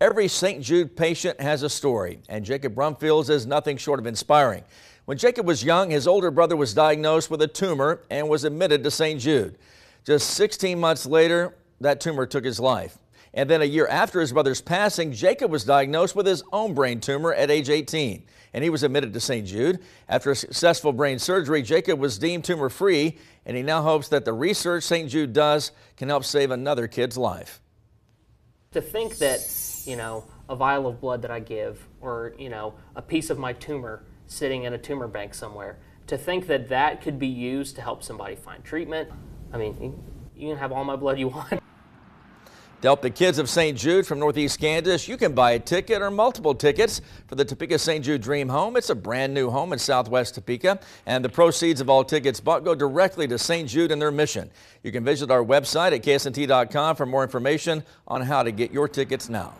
Every St. Jude patient has a story, and Jacob Brumfield's is nothing short of inspiring. When Jacob was young, his older brother was diagnosed with a tumor and was admitted to St. Jude. Just 16 months later, that tumor took his life. And then a year after his brother's passing, Jacob was diagnosed with his own brain tumor at age 18, and he was admitted to St. Jude. After a successful brain surgery, Jacob was deemed tumor free, and he now hopes that the research St. Jude does can help save another kid's life. To think that, you know, a vial of blood that I give, or, you know, a piece of my tumor sitting in a tumor bank somewhere, to think that that could be used to help somebody find treatment. I mean, you can have all my blood you want. To help the kids of St. Jude from Northeast Kansas, you can buy a ticket or multiple tickets for the Topeka St. Jude Dream Home. It's a brand new home in Southwest Topeka, and the proceeds of all tickets bought go directly to St. Jude and their mission. You can visit our website at ksnt.com for more information on how to get your tickets now.